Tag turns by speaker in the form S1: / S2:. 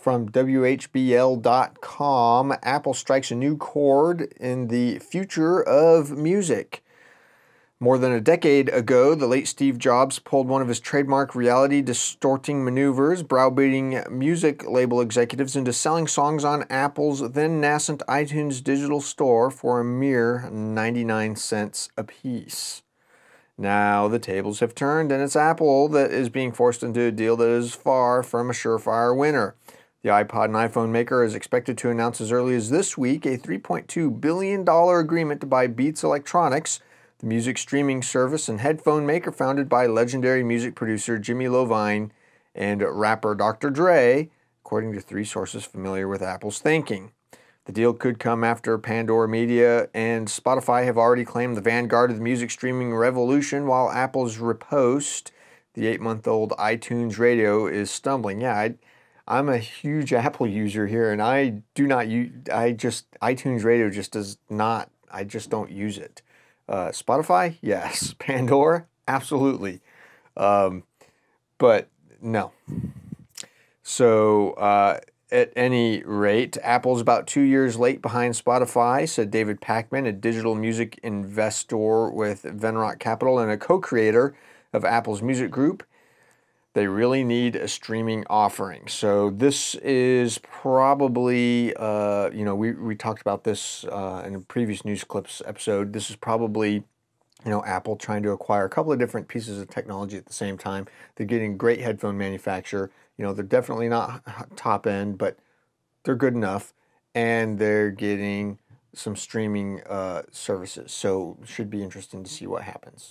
S1: From WHBL.com, Apple strikes a new chord in the future of music. More than a decade ago, the late Steve Jobs pulled one of his trademark reality distorting maneuvers, browbeating music label executives into selling songs on Apple's then nascent iTunes digital store for a mere 99 cents apiece. Now the tables have turned, and it's Apple that is being forced into a deal that is far from a surefire winner. The iPod and iPhone maker is expected to announce as early as this week a $3.2 billion agreement to buy Beats Electronics the music streaming service and headphone maker founded by legendary music producer Jimmy Iovine and rapper Dr. Dre, according to three sources familiar with Apple's thinking. The deal could come after Pandora Media and Spotify have already claimed the vanguard of the music streaming revolution, while Apple's riposte, the eight month old iTunes radio, is stumbling. Yeah, I, I'm a huge Apple user here, and I do not use, I just, iTunes radio just does not, I just don't use it. Uh, Spotify, yes. Pandora, absolutely. Um, but no. So, uh, at any rate, Apple's about two years late behind Spotify, said David Pakman, a digital music investor with Venrock Capital and a co creator of Apple's music group. They really need a streaming offering. So, this is probably, uh, you know, we, we talked about this uh, in a previous news clips episode. This is probably you know, Apple trying to acquire a couple of different pieces of technology at the same time. They're getting great headphone manufacturer. You know, they're definitely not top end, but they're good enough, and they're getting some streaming uh, services. So should be interesting to see what happens.